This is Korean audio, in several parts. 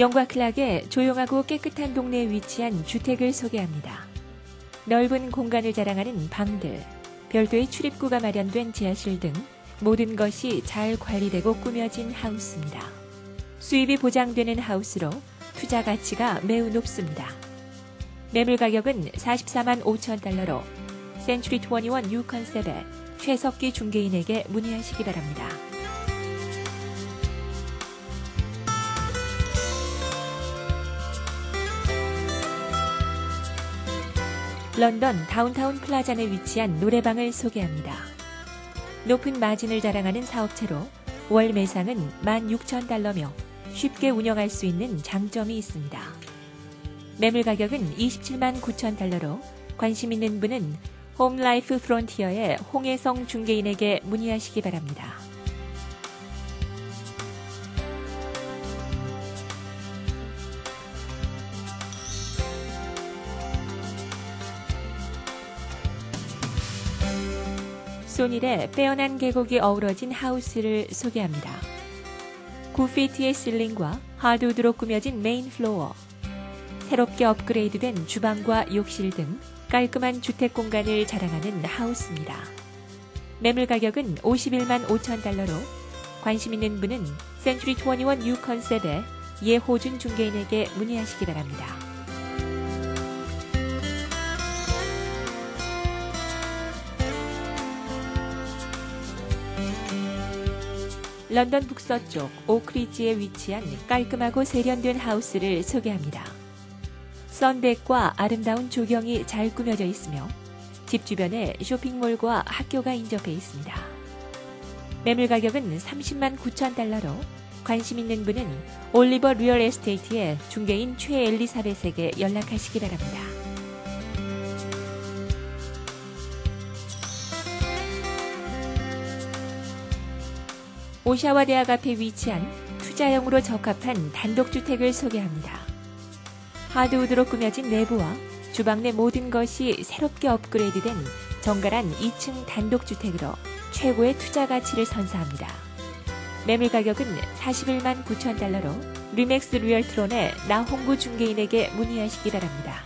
영과 클락의 조용하고 깨끗한 동네에 위치한 주택을 소개합니다. 넓은 공간을 자랑하는 방들, 별도의 출입구가 마련된 지하실 등 모든 것이 잘 관리되고 꾸며진 하우스입니다. 수입이 보장되는 하우스로 투자 가치가 매우 높습니다. 매물 가격은 44만 5천 달러로 센츄리 21 U 컨셉의 최석기 중개인에게 문의하시기 바랍니다. 런던 다운타운 플라자 내 위치한 노래방을 소개합니다. 높은 마진을 자랑하는 사업체로 월 매상은 16,000달러며 쉽게 운영할 수 있는 장점이 있습니다. 매물 가격은 27만 9천 달러로 관심 있는 분은 홈라이프 프론티어의 홍혜성 중개인에게 문의하시기 바랍니다. 쏜힐의 빼어난 계곡이 어우러진 house를 소개합니다. 9피트의 ceiling과 hardwood로 꾸며진 main floor, 새롭게 업그레이드된 주방과 욕실 등 깔끔한 주택 공간을 자랑하는 house입니다. 매물 가격은 51만 5천 달러로 관심 있는 분은 센츄리 21 U 컨셉의 예호준 중개인에게 문의하시기 바랍니다. 런던 북서쪽 오크리지에 위치한 깔끔하고 세련된 house를 소개합니다. sun deck과 아름다운 조경이 잘 꾸며져 있으며 집 주변에 쇼핑몰과 학교가 인접해 있습니다. 매물 가격은 30만 9천 달러로 관심 있는 분은 올리버 리얼 에스테이트의 중개인 최 엘리사벳에게 연락하시기 바랍니다. 오샤와 대학 앞에 위치한 투자용으로 적합한 단독주택을 소개합니다. hardwood로 꾸며진 내부와 주방 내 모든 것이 새롭게 업그레이드된 정갈한 2층 단독주택으로 최고의 투자 가치를 선사합니다. 매물 가격은 41만 9천 달러로 리맥스 리얼트론의 나홍구 중개인에게 문의하시기 바랍니다.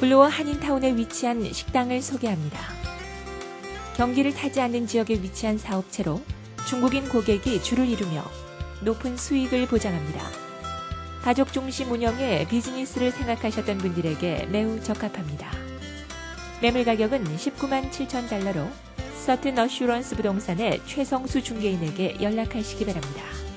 블루어 한인타운에 위치한 식당을 소개합니다. 경기를 타지 않는 지역에 위치한 사업체로 중국인 고객이 줄을 이루며 높은 수익을 보장합니다. 가족 중심 운영에 비즈니스를 생각하셨던 분들에게 매우 적합합니다. 매물 가격은 19만 7천 달러로 서튼 어슈런스 부동산의 최성수 중개인에게 연락하시기 바랍니다.